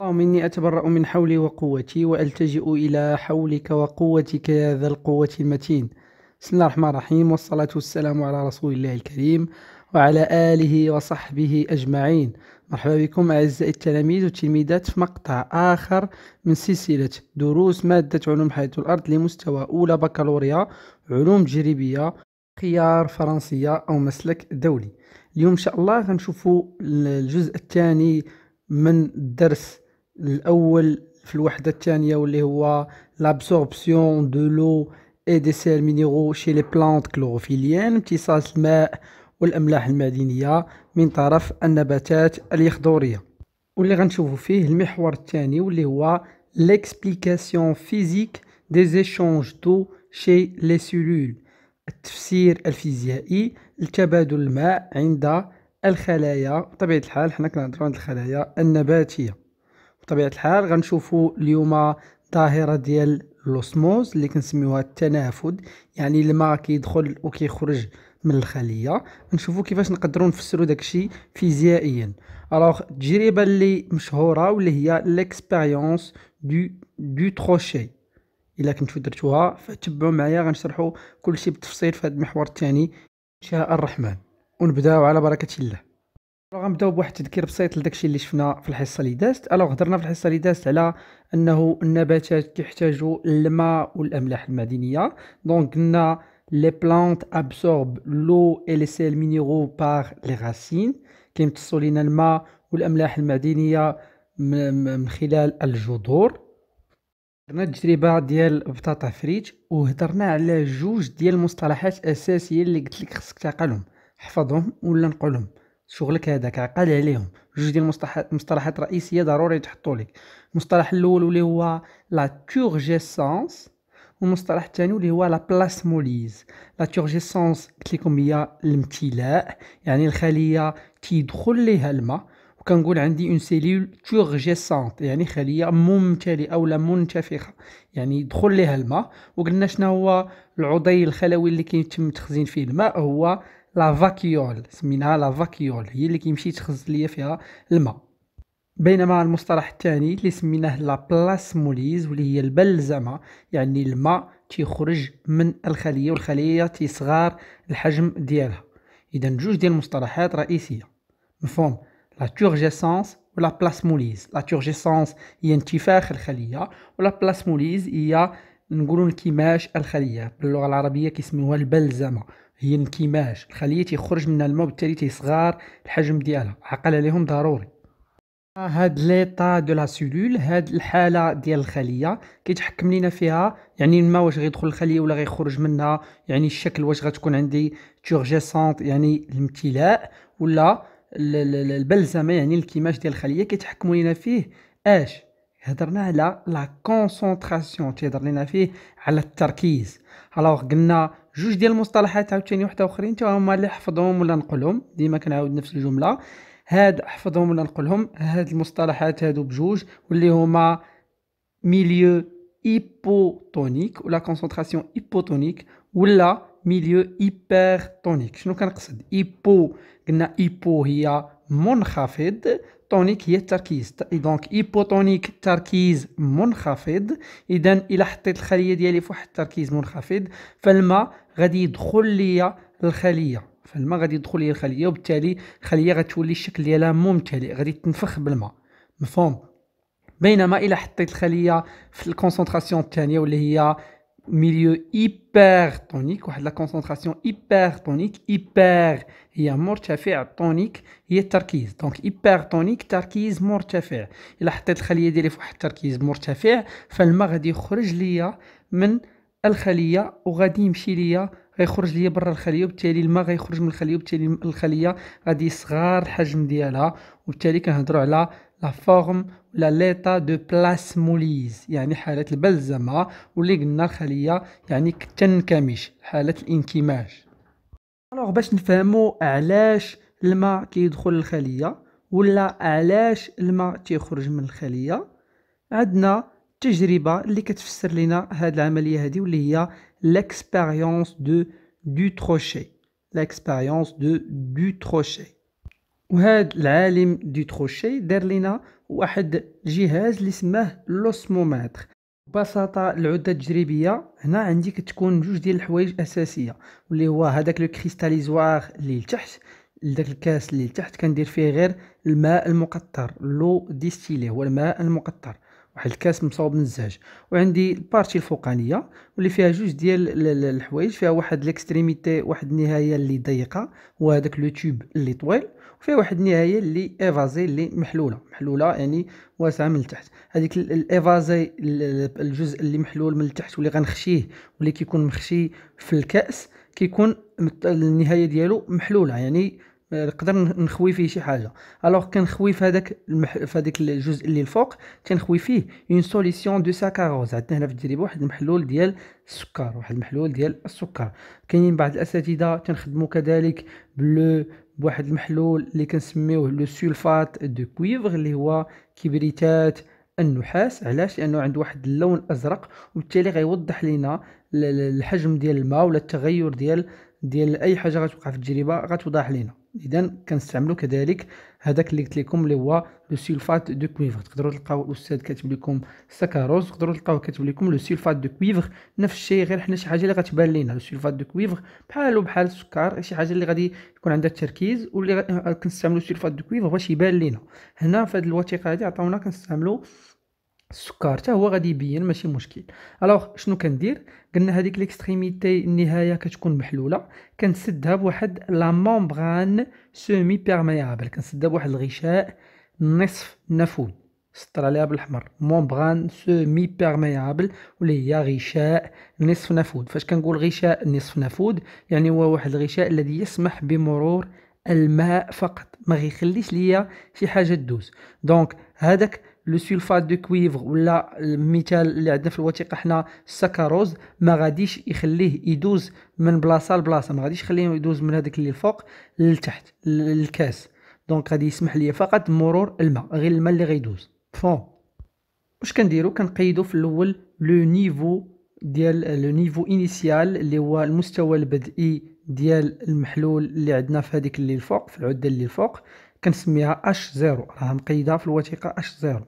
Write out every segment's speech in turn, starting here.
اللهم إني أتبرأ من حولي وقوتي وألتجئ إلى حولك وقوتك يا ذا القوة المتين. بسم الله الرحمن الرحيم والصلاة والسلام على رسول الله الكريم وعلى آله وصحبه أجمعين. مرحبا بكم أعزائي التلاميذ والتلميذات في مقطع آخر من سلسلة دروس مادة علوم حياة الأرض لمستوى أولى بكالوريا علوم تجريبية خيار فرنسية أو مسلك دولي. اليوم إن شاء الله غنشوفوا الجزء الثاني من الدرس الأول في الوحدة الثانية واللي هو l'absorption de l'eau et des sels minéraux chez les plantes chlorophylliennes امتصاص الماء والأملاح المعدنيه من طرف النباتات اليخضوريه واللي غنشوفوا فيه المحور الثاني واللي هو l'explication physique des échanges d'eau chez les cellules التفسير الفيزيائي لتبادل الماء عند الخلايا. بطبيعة الحال حنا كنهضروا عن الخلايا النباتية. بطبيعة الحال غنشوفوا اليوم ظاهرة ديال l'osmose اللي كنسميوها التنافد يعني الماء كيدخل وكيخرج من الخلية. نشوفوا كيفاش نقدروا نفسروا داكشي فيزيائيا. alors التجربة اللي مشهورة واللي هي l'expérience de Dutrochet إلا كنتو درتوها فتبعوا معايا غنشرحوا كلشي بالتفصيل في هذا المحور الثاني شاء الرحمن. ونبداو على بركة الله. غنبداو بواحد التذكير بسيط لداكشي اللي شفنا في الحصة اللي دازت alors هضرنا في الحصة اللي دازت على أنه النباتات كيحتاجوا الماء والأملاح المعدنيه donc قلنا les plantes absorbent l'eau et les sels minéraux par les racines كيمتصوا لينا الماء والأملاح المعدنيه من خلال الجذور. درنا التجربة ديال بطاطا فريت وهضرنا على جوج ديال المصطلحات اساسيه اللي قلت لك خصك تعقلهم. حفظهم ولا نقولهم؟ شغلك هذاك عقل عليهم. جوج ديال المصطلحات رئيسية ضروري تحطوا لك. المصطلح الأول اللي هو la turgescence والمصطلح الثاني اللي هو la plasmolyse la turgescence قلت لكم هي الامتلاء يعني الخلية تيدخل ليها الماء. وكنقول عندي une cellule turgescente يعني خلية ممتلئة ولا منتفخة. يعني يدخل ليها الماء. وقلنا شنو هو العضي الخلوي اللي كيتم تخزين فيه الماء؟ هو la vacuole سميناها la vacuole هي اللي كيمشي تخزن ليا فيها الماء. بينما المصطلح الثاني اللي سميناه la plasmolyse واللي هي البلزمه يعني الماء تيخرج من الخلية والخلية تيصغر الحجم ديالها. إذا جوج ديال المصطلحات رئيسية. مفهوم؟ la turgescence و la plasmolyse la turgescence هي انتفاخ الخلية و la plasmolyse هي نقولوا انكماش الخلية. باللغة العربية كيسميوها البلزمه هي انكماش الخلية تيخرج منها الماء وبالتالي تيصغار الحجم ديالها. عقل عليهم ضروري. هاد l'état de la cellule هاد الحالة ديال الخلية كيتحكم لينا فيها. يعني الماء واش غيدخل الخلية ولا غيخرج منها؟ يعني الشكل واش غتكون عندي؟ turgescente يعني الامتلاء ولا البلزمة يعني انكماش ديال الخلية كيتحكموا لينا فيه. اش؟ هضرنا على la concentration تيهضر لينا فيه على التركيز. alors قلنا جوج ديال المصطلحات عاوتاني وحده أخرين تا هما اللي حفظهم ولا نقولهم. ديما كنعاود نفس الجملة. هاد حفظهم ولا نقولهم هاد المصطلحات هادو بجوج واللي هما milieu hypotonique ولا concentration hypotonique ولا milieu hypertonique شنو كنقصد؟ hypo قلنا hypo هي منخفض tonique هي التركيز. donc hypotonique تركيز منخفض. اذا الا حطيت الخلية ديالي فواحد التركيز منخفض فالماء غادي يدخل ليا الخلية. فالماء غادي يدخل ليا الخلية وبالتالي الخلية غتولي الشكل ديالها ممتلئ غادي تنفخ بالماء. مفهوم؟ بينما إلا حطيت الخلية في ال concentration الثانية واللي هي milieu hypertonique واحد la concentration hypertonique hyper هي مرتفع tonique هي التركيز. donc hypertonique تركيز مرتفع. إلا حطيت الخلية ديالي فواحد التركيز مرتفع فالماء غادي يخرج ليا من الخلية وغادي يمشي ليا غيخرج ليا برا الخلية وبالتالي الماء غيخرج من الخلية وبالتالي الخلية غادي يصغر الحجم ديالها وبالتالي كنهضروا على la forme ولا l'état de plasmolyse يعني حالة البلزمة واللي قلنا الخلية يعني تنكمش حالة الانكماش. alors باش نفهمو علاش الماء كيدخل الخلية ولا علاش الماء تيخرج من الخلية عندنا تجربة اللي كتفسر لنا هاد العملية هادي واللي هي l'expérience de Dutrochet l'expérience de Dutrochet وهاد العالم Dutrochet دار لنا واحد الجهاز اللي سماه l'osmomètre ببساطة العدة التجريبية هنا عندي كتكون جوج ديال الحوايج أساسية واللي هو هداك le cristallisoir اللي لتحت لداك الكاس اللي لتحت كندير فيه غير الماء المقطر l'eau distillée هو الماء المقطر. واحد الكاس مصوب من الزاج وعندي ال partie الفوقانية واللي فيها جوج ديال الحوايج. فيها واحد l'extrémité واحد النهاية اللي ضيقه وهذاك le tube اللي طويل. وفيها واحد النهاية اللي évasée اللي محلولة. محلولة يعني واسعة من التحت. هذيك ال évasée الجزء اللي محلول من التحت واللي غنخشيه واللي كيكون مخشي في الكأس كيكون النهاية ديالو محلولة. يعني نقدر نخوي فيه شي حاجة. alors كنخوي في هذاك المح... في هذاك الجزء اللي الفوق تنخوي فيه une solution de saccharose عندنا هنا في التجربة واحد المحلول ديال السكر واحد المحلول ديال السكر. كاينين بعض الأساتذة تنخدموا كذلك bleu بواحد المحلول اللي كنسميوه le sulfate de cuivre اللي هو كبريتات النحاس. علاش؟ لأنه عنده واحد اللون أزرق وبالتالي غيوضح لنا الحجم ديال الماء ولا التغير ديال ديال أي حاجة غتوقع في التجربة غتوضح لنا اذا كنستعملوا كذلك هذاك اللي قلت لكم اللي هو le sulfate de cuivre تقدروا تلقاو الأستاذ كاتب لكم saccharose تقدروا تلقاو كاتب لكم le sulfate de cuivre نفس الشيء غير حنا شي حاجة اللي غتبان لينا le sulfate de cuivre بحالو بحال السكر شي حاجة اللي غادي يكون عندها التركيز واللي كنستعملوا sulfate de cuivre باش يبان لينا. هنا في هذه الوثيقة هذه عطاونا كنستعملوا السكر حتى هو غادي يبين ماشي مشكل. alors شنو كندير؟ قلنا هذيك l'extrémité النهاية كتكون محلولة. كنسدها بواحد la membrane semi-perméable كنسدها بواحد الغشاء نصف نفوذ. سطر عليها بالأحمر. membrane semi-perméable واللي هي غشاء نصف نفوذ. فاش كنقول غشاء نصف نفوذ يعني هو واحد الغشاء الذي يسمح بمرور الماء فقط. ما غيخليش ليا شي حاجة تدوز. donc هذاك le sulfate de cuivre ولا المثال اللي عندنا في الوثيقة حنا السكروز ما غاديش يخليه يدوز من بلاصة لبلاصة ما غاديش يخليه يدوز من هذاك اللي الفوق للتحت للكاس. donc غادي يسمح لي فقط مرور الماء غير الماء اللي غيدوز. bon واش كنديرو؟ كنقيدو في الأول le niveau ديال le niveau initial اللي هو المستوى البدئي ديال المحلول اللي عندنا في هذيك اللي الفوق في العدة اللي الفوق. كنسميها H zéro راه مقيدة في الوثيقة H zéro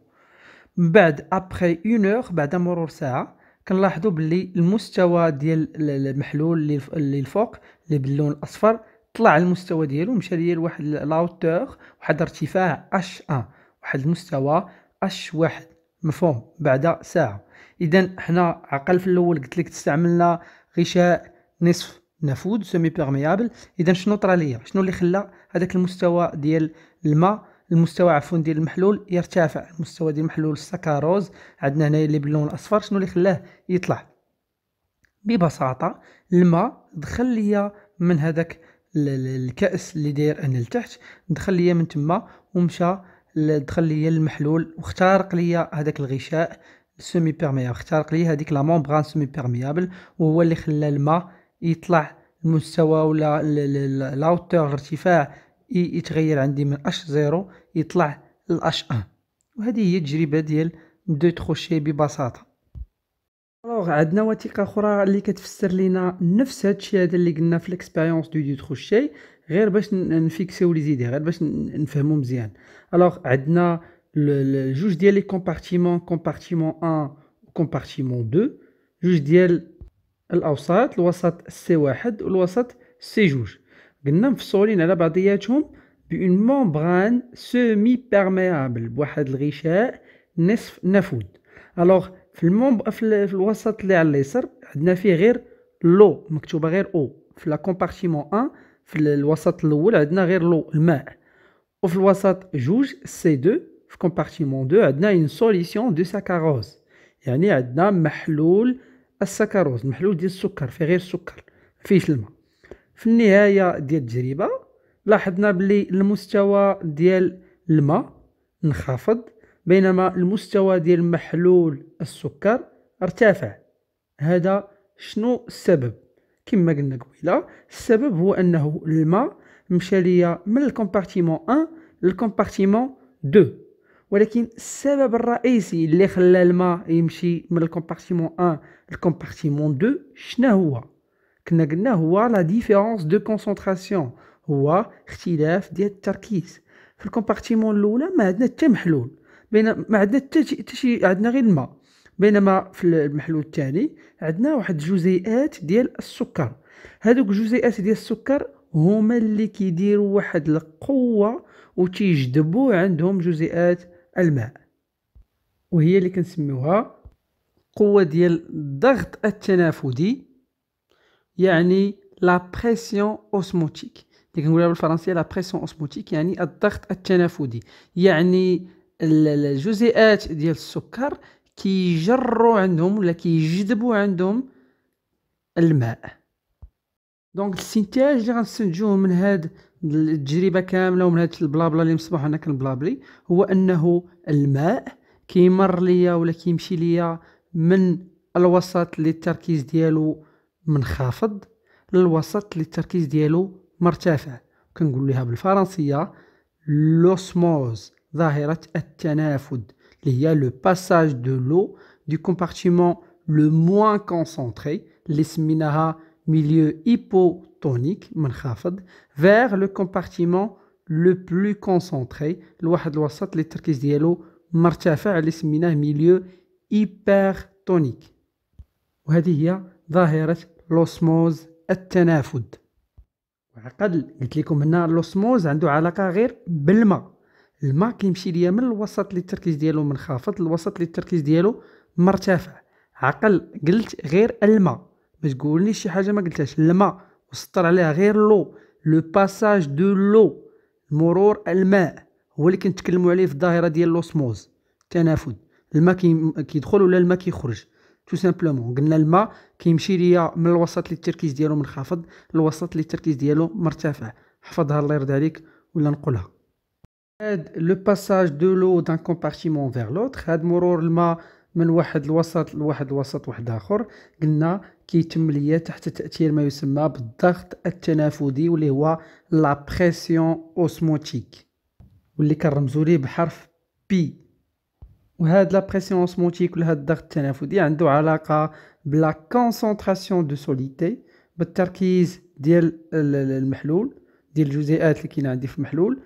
من بعد après une heure بعد مرور ساعة كنلاحظوا باللي المستوى ديال المحلول اللي الفوق اللي باللون الأصفر طلع المستوى ديالو مشى ليا لواحد la hauteur واحد ارتفاع H 1 واحد المستوى H واحد مفهوم؟ بعد ساعة. إذا حنا عقل في الأول قلت لك استعملنا غشاء نصف نفوذ semi-perméable إذا شنو طرا ليا؟ شنو اللي خلى هذاك المستوى ديال الماء المستوى عفوا ديال المحلول يرتفع المستوى ديال المحلول ال saccharose عندنا هنا اللي باللون الأصفر شنو اللي خلاه يطلع؟ ببساطة الماء دخل ليا من هذاك الكأس اللي داير أنا لتحت دخل ليا من تما ومشى دخل ليا المحلول واخترق ليا هذاك الغشاء semi-perméable اخترق ليا هذيك la membrane semi-perméable وهو اللي خلى الماء يطلع المستوى ولا la hauteur الارتفاع يتغير عندي من H zéro يطلع ل H un وهذه هي التجربة ديال Dutrochet ببساطة. alors عندنا وثيقة أخرى اللي كتفسر لينا نفس هذا الشيء هذا اللي قلنا في ال expérience de Dutrochet غير باش نفيكسيو les idées غير باش نفهمو مزيان. alors عندنا جوج ديال les compartiments compartiment 1 و compartiment 2 جوج ديال الأوساط الوسط C واحد والوسط C جوج. قلنا مفصولين على بعضياتهم ب une membrane semi-perméable بواحد الغشاء نصف نفوذ. alors في المومب في, في الوسط اللي على اليسار عندنا فيه غير l'eau مكتوبة غير أو في le compartiment 1 في الوسط الأول عندنا غير l'eau الماء. وفي الوسط جوج C 2 في compartiment 2 عندنا une solution de saccharose يعني عندنا محلول السكروز محلول ديال السكر فيه غير السكر فيش الماء. في النهاية ديال التجربة لاحظنا بلي المستوى ديال الماء انخفض بينما المستوى ديال محلول السكر ارتفع. هذا شنو السبب؟ كما قلنا قبيلة السبب هو أنه الماء مشى ليا من ال compartiment 1 لل compartiment 2 ولكن السبب الرئيسي اللي خلى الماء يمشي من ال compartiment 1 لل compartiment 2 شنو هو؟ كنا قلنا هو la différence de concentration هو اختلاف ديال التركيز. في ال compartiment الأولى ما عندنا حتى محلول. بين ما عندنا حتى شي عندنا غير الماء. بينما في المحلول الثاني عندنا واحد جزيئات ديال السكر. هذوك الجزيئات ديال السكر هما اللي كيديروا واحد القوة وتيجذبوا عندهم جزيئات الماء. وهي اللي كنسميوها قوة ديال الضغط التنافدي. يعني la pression osmotique اللي كنقولها بالفرنسية la pression osmotique يعني الضغط التنافدي. يعني الجزيئات ديال السكر كيجروا عندهم ولا كيجذبوا عندهم الماء. donc الاستنتاج اللي غنستنتجوه من هاد التجربة كاملة ومن هاد ال blabla اللي مصباح أنا كنبلابلي هو أنه الماء كيمر ليا ولا كيمشي ليا من الوسط اللي التركيز ديالو منخفض للوسط اللي التركيز ديالو مرتفع. كنقول لها بالفرنسية l'osmose ظاهرة التنافد اللي هي le passage de l'eau du compartiment le moins concentré اللي سميناها milieu hypotonique منخفض vers le compartiment le plus concentré لواحد الوسط اللي التركيز ديالو مرتفع اللي سميناه milieu hypertonique وهذه هي ظاهرة l'osmose التنافد. وعقل قلت لكم هنا l'osmose عنده علاقة غير بالماء. الماء كيمشي ليا من الوسط اللي التركيز ديالو منخفض للوسط اللي التركيز ديالو مرتفع. عقل قلت غير الماء. ما تقولنيش شي حاجة ما قلتهاش. الماء وسطر عليها غير l'eau. le passage de l'eau مرور الماء. هو اللي كنتكلموا عليه في الظاهرة ديال l'osmose. التنافد الماء كيدخل ولا الماء كيخرج؟ tout simplement قلنا الماء كيمشي ليا من الوسط اللي التركيز ديالو منخفض للوسط اللي التركيز ديالو مرتفع. حفظها الله يرضي عليك. ولا نقولها. هاد le passage de l'eau d'un compartiment vers l'autre هاد مرور الماء من واحد الوسط لواحد الوسط واحد آخر. قلنا كيتم ليا تحت تأثير ما يسمى بالضغط التنافدي واللي هو la pression osmotique واللي كنرمزو ليه بحرف P وهاد la pression osmotique ولا هاد الضغط التنافدي عنده علاقة ب la concentration de soluté بالتركيز ديال المحلول ديال الجزيئات اللي كاينة عندي في المحلول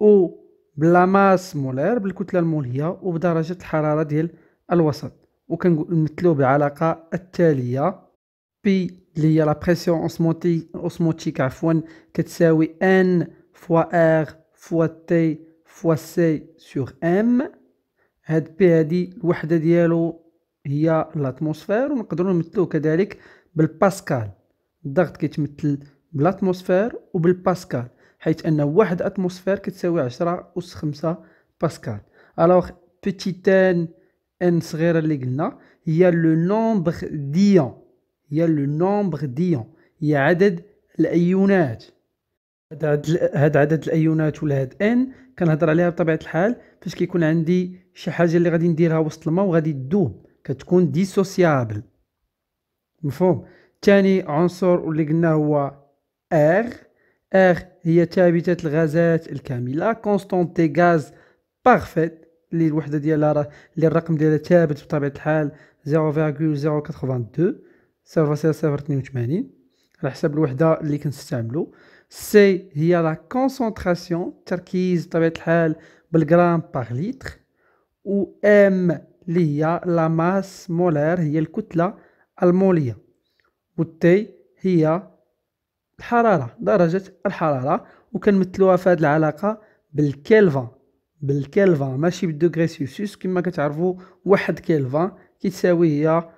و ب la masse molaire بالكتلة المولية وبدرجة الحرارة ديال الوسط. وكنمثلوه بالعلاقه التالية. P اللي هي la pression osmotique عفوا كتساوي n fois R fois T fois C sur M هاد بي هادي الوحدة ديالو هي ال atmosphère ونقدروا نمثلوه كذلك بالباسكال. الضغط كيتمثل بال atmosphère وبالباسكال حيث أن واحد atmosphère كتساوي 10 اس 5 باسكال. alors petit n, n صغيرة اللي قلنا هي le nombre d'ions هي le nombre d'ions هي عدد الأيونات. هاد عدد الأيونات ولا هاد n كنهضر عليها بطبيعة الحال فاش كيكون عندي شي حاجة اللي غادي نديرها وسط الماء وغادي تذوب كتكون dissociable مفهوم؟ ثاني عنصر اللي قلنا هو R R هي ثابتة الغازات الكاملة constante des gaz parfaits اللي الوحدة ديالها راه اللي الرقم ديالها ثابت بطبيعة الحال 0.082 0.082 على حسب الوحدة اللي كنستعملو. C هي la concentration التركيز بطبيعه الحال بالغرام par litre و M اللي هي la masse molaire هي الكتلة المولية. و T هي الحرارة درجة الحرارة. وكنمثلوها في هذه العلاقة بال kelvin بال kelvin ماشي بال degré Celsius. كما كتعرفوا واحد كلفان كتساوي هي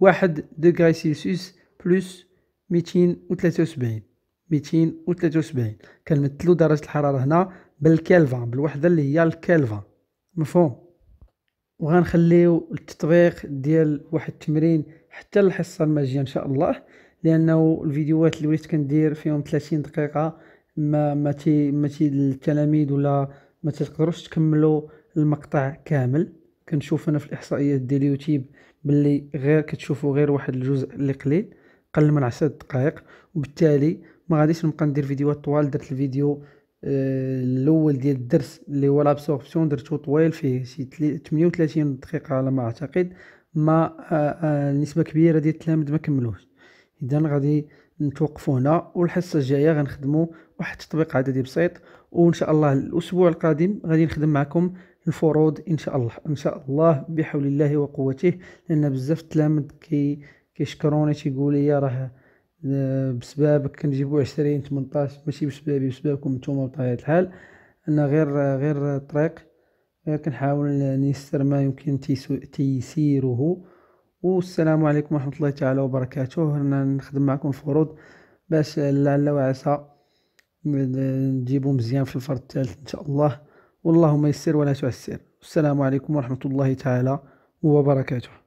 واحد degré Celsius plus ميتين وثلاثة وسبعين. ميتين وثلاثة وسبعين. كنمثلو درجة الحرارة هنا بالكلفان بالوحدة اللي هي الكلفان مفهوم؟ وغنخليو التطبيق ديال واحد التمرين حتى الحصة الماجية إن شاء الله لأنه الفيديوهات اللي وليت كندير فيهم 30 دقيقة ما ما تي ما تي التلاميذ ولا ما تقدروش تكملوا المقطع كامل. كنشوف أنا في الإحصائيات ديال اليوتيوب باللي غير كتشوفوا غير واحد الجزء اللي قليل. قل من عشر دقائق وبالتالي ما غاديش نبقى ندير فيديوهات طوال. درت الفيديو آه، الأول ديال الدرس اللي هو لابسوربسيون درتو طويل فيه شي 38 دقيقة على ما أعتقد. ما آه، آه، نسبه كبيرة ديال التلاميذ ما كملوش. إذا غادي نتوقفوا هنا والحصة الجاية غنخدموا واحد التطبيق عددي بسيط وإن شاء الله الأسبوع القادم غادي نخدم معكم الفروض إن شاء الله. إن شاء الله بحول الله وقوته لأن بزاف التلامذ كي كيشكروني تيقولوا لي راه آه، بسببك كنجيبو 20 18 ماشي بسببي بسببكم نتوما بطبيعة الحال. أنا غير غير الطريق غير كنحاول نيسر ما يمكن تيسيره. والسلام عليكم ورحمة الله تعالى وبركاته. أنا نخدم معكم الفروض باش لعل وعسى نجيبو مزيان في الفرد الثالث إن شاء الله. والله يسر ولا تعسر. السلام عليكم ورحمة الله تعالى وبركاته.